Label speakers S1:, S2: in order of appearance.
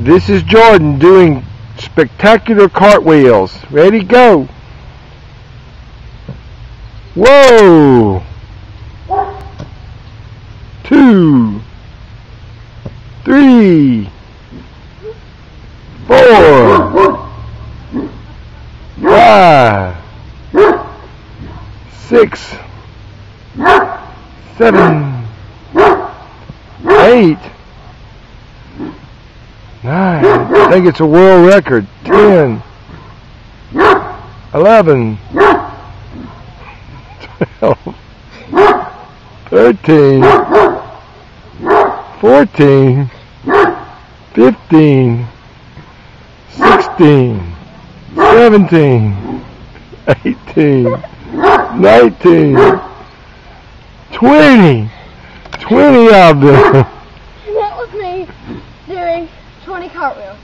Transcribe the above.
S1: This is Jordan doing spectacular cartwheels. Ready, go. Whoa! Two, three, four, five, six, seven, eight, nine. I think it's a world record. Ten. Eleven. Twelve. Thirteen. Fourteen. Fifteen. Sixteen. Seventeen. Eighteen. Nineteen. Twenty. Twenty of them.
S2: That was me doing 20 cartwheels.